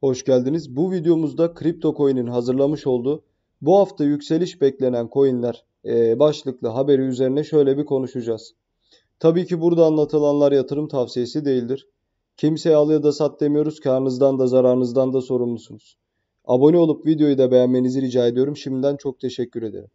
Hoş geldiniz. Bu videomuzda Crypto Coin'in hazırlamış olduğu bu hafta yükseliş beklenen coinler e, başlıklı haberi üzerine şöyle bir konuşacağız. Tabii ki burada anlatılanlar yatırım tavsiyesi değildir. Kimseye al ya da sat demiyoruz. Karnınızdan da zararınızdan da sorumlusunuz. Abone olup videoyu da beğenmenizi rica ediyorum. Şimdiden çok teşekkür ederim.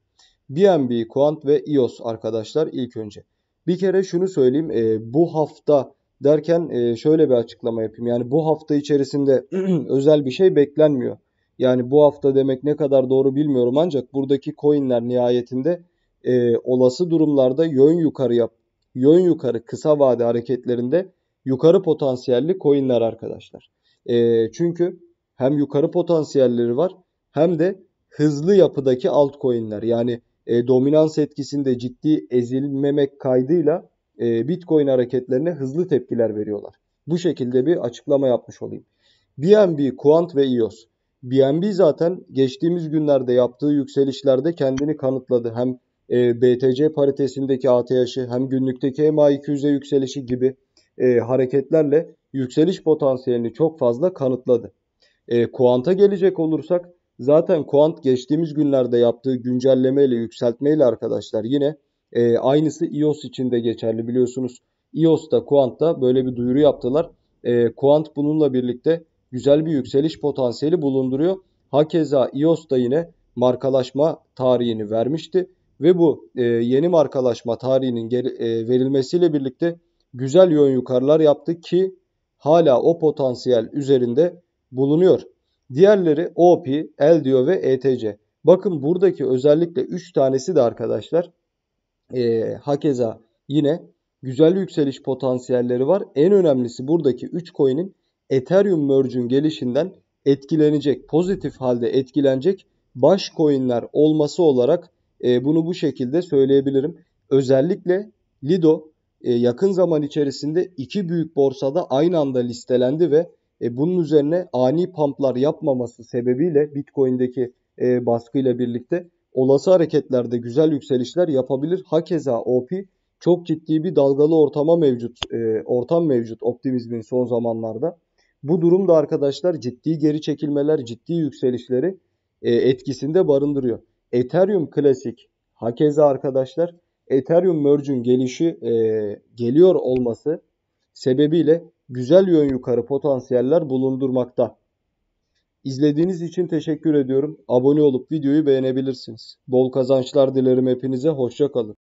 BNB, Quant ve EOS arkadaşlar ilk önce. Bir kere şunu söyleyeyim. E, bu hafta derken e, şöyle bir açıklama yapayım. Yani bu hafta içerisinde özel bir şey beklenmiyor. Yani bu hafta demek ne kadar doğru bilmiyorum ancak buradaki coinler nihayetinde e, olası durumlarda yön yukarı yap, yön yukarı kısa vade hareketlerinde yukarı potansiyelli coinler arkadaşlar. E, çünkü hem yukarı potansiyelleri var hem de hızlı yapıdaki altcoin'ler. Yani e, dominans etkisinde ciddi ezilmemek kaydıyla e, Bitcoin hareketlerine hızlı tepkiler veriyorlar. Bu şekilde bir açıklama yapmış olayım. BNB, Quant ve EOS. BNB zaten geçtiğimiz günlerde yaptığı yükselişlerde kendini kanıtladı. Hem e, BTC paritesindeki ATH'ı hem günlükteki MA200'e yükselişi gibi e, hareketlerle yükseliş potansiyelini çok fazla kanıtladı. E, Quant'a gelecek olursak zaten Quant geçtiğimiz günlerde yaptığı güncellemeyle yükseltmeyle arkadaşlar yine e, aynısı iOS için de geçerli biliyorsunuz. iOS'ta, Quant'ta böyle bir duyuru yaptılar. E, Quant bununla birlikte güzel bir yükseliş potansiyeli bulunduruyor. Hakeza iOS da yine markalaşma tarihini vermişti. Ve bu e, yeni markalaşma tarihinin geri, e, verilmesiyle birlikte güzel yön yukarılar yaptı ki hala o potansiyel üzerinde bulunuyor. Diğerleri OP, LDO ve ETC. Bakın buradaki özellikle 3 tanesi de arkadaşlar e, hakeza yine güzel yükseliş potansiyelleri var. En önemlisi buradaki 3 coin'in Ethereum merge'ün gelişinden etkilenecek, pozitif halde etkilenecek baş coin'ler olması olarak e, bunu bu şekilde söyleyebilirim. Özellikle Lido e, yakın zaman içerisinde iki büyük borsada aynı anda listelendi ve e, bunun üzerine ani pumplar yapmaması sebebiyle Bitcoin'deki e, baskıyla birlikte olası hareketlerde güzel yükselişler yapabilir. Hakeza OP çok ciddi bir dalgalı ortama mevcut, e, ortam mevcut optimizmin son zamanlarda. Bu durum da arkadaşlar ciddi geri çekilmeler, ciddi yükselişleri e, etkisinde barındırıyor. Ethereum klasik hakeza arkadaşlar Ethereum merge'ün gelişi e, geliyor olması sebebiyle güzel yön yukarı potansiyeller bulundurmakta. İzlediğiniz için teşekkür ediyorum. Abone olup videoyu beğenebilirsiniz. Bol kazançlar dilerim hepinize. Hoşça kalın.